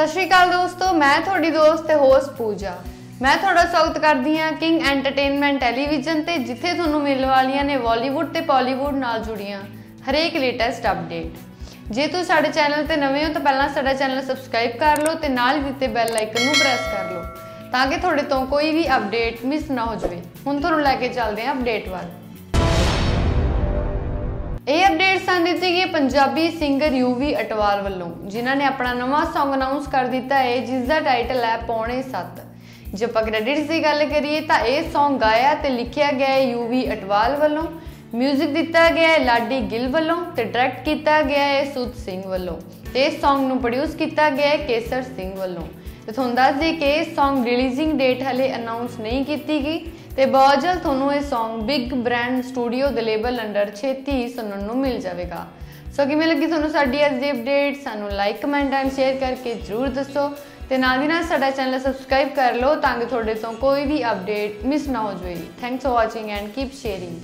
ਸਤਿ ਸ਼੍ਰੀ ਅਕਾਲ ਦੋਸਤੋ, ਮੈਂ ਤੁਹਾਡੀ ਦੋਸਤ ਤੇ ਹੋਸਟ ਪੂਜਾ। ਮੈਂ ਤੁਹਾਡਾ ਸਵਾਗਤ ਕਰਦੀ ਹਾਂ ਕਿੰਗ ਐਂਟਰਟੇਨਮੈਂਟ ਟੈਲੀਵਿਜ਼ਨ ਤੇ, ਜਿੱਥੇ ਤੁਹਾਨੂੰ ਮਿਲਣ ਵਾਲੀਆਂ ਨੇ ਬਾਲੀਵੁੱਡ ਤੇ ਪਾਲੀਵੁੱਡ ਨਾਲ ਜੁੜੀਆਂ ਹਰੇਕ ਲੇਟੈਸਟ ਅਪਡੇਟ ਜੇ ਤੁਸੀਂ ਸਾਡੇ ਚੈਨਲ ਤੇ ਨਵੇਂ ਹੋ ਤਾਂ ਪਹਿਲਾਂ ਸਾਡਾ ਚੈਨਲ ਸਬਸਕ੍ਰਾਈਬ ਕਰ ਲਓ ਤੇ ਨਾਲ ਹੀ ਦਿੱਤੇ ਬੈਲ ਆਈਕਨ ਨੂੰ ਪ੍ਰੈਸ ਕਰ ਲਓ, ਤਾਂ ਕਿ ਤੁਹਾਡੇ ਤੋਂ ਕੋਈ ਵੀ ਅਪਡੇਟ ਮਿਸ ਨਾ ਹੋ ਜਾਵੇ। ਹੁਣ ਤੁਹਾਨੂੰ ਲੈ ਕੇ ਚੱਲਦੇ ਹਾਂ ਅਪਡੇਟ ਵੱਲ। ਇਹ ਦਿੱਤੀ ਗਈ ਪੰਜਾਬੀ ਸਿੰਗਰ ਯੂਵੀ ਅਟਵਾਲ ਵੱਲੋਂ, ਜਿਨ੍ਹਾਂ ਨੇ ਆਪਣਾ ਨਵਾਂ Song ਅਨਾਉਂਸ ਕਰ ਦਿੱਤਾ ਹੈ, ਜਿਸ ਦਾ ਟਾਈਟਲ ਹੈ ਪੌਣੇ 7 ਜੇ ਆਪਾਂ ਕ੍ਰੈਡਿਟਸ ਦੀ ਗੱਲ ਕਰੀਏ, ਤਾਂ ਇਹ Song ਗਾਇਆ ਤੇ ਲਿਖਿਆ ਗਿਆ ਹੈ ਯੂਵੀ ਅਟਵਾਲ ਵੱਲੋਂ 뮤직 ਦਿੱਤਾ ਗਿਆ ਹੈ ਲਾਡੀ ਗਿੱਲ ਵੱਲੋਂ ਤੇ ਡਾਇਰੈਕਟ ਕੀਤਾ ਗਿਆ ਹੈ ਸੁਤ ਸਿੰਘ ਵੱਲੋਂ। ਤੇ ਇਸ Song ਨੂੰ ਪ੍ਰੋਡਿਊਸ ਕੀਤਾ ਗਿਆ ਹੈ ਕੇਸਰ ਸਿੰਘ ਵੱਲੋਂ। ਤੇ ਤੁਹਾਨੂੰ ਦੱਸ ਦਈਏ ਕਿ ਇਹ Song ਰਿਲੀਜ਼ਿੰਗ ਡੇਟ ਹਲੇ ਅਨਾਉਂਸ ਨਹੀਂ ਕੀਤੀ ਗਈ ਤੇ ਬਹੁਤ ਜਲਦ ਤੁਹਾਨੂੰ ਇਹ Song ਬਿਗ ਬ੍ਰਾਂਡ ਸਟੂਡੀਓ ਦੇ ਲੇਬਲ ਅੰਡਰ ਛੇਤੀ ਸੁਣਨ ਨੂੰ ਮਿਲ ਜਾਵੇਗਾ। ਸੋ ਕਿਵੇਂ ਲੱਗੀ ਤੁਹਾਨੂੰ ਸਾਡੀ ਅੱਜ ਦੀ ਅਪਡੇਟ ਸਾਨੂੰ ਲਾਈਕ ਕਮੈਂਟ ਐਂਡ ਸ਼ੇਅਰ ਕਰਕੇ ਜਰੂਰ ਦੱਸੋ ਤੇ ਨਾਲ ਦੀ ਨਾਲ ਸਾਡਾ ਚੈਨਲ ਸਬਸਕ੍ਰਾਈਬ ਕਰ ਲਓ ਤਾਂ ਕਿ ਤੁਹਾਡੇ ਤੋਂ ਕੋਈ ਵੀ ਅਪਡੇਟ ਮਿਸ ਨਾ ਹੋ ਜਾਵੇ। Thanks for watching and keep sharing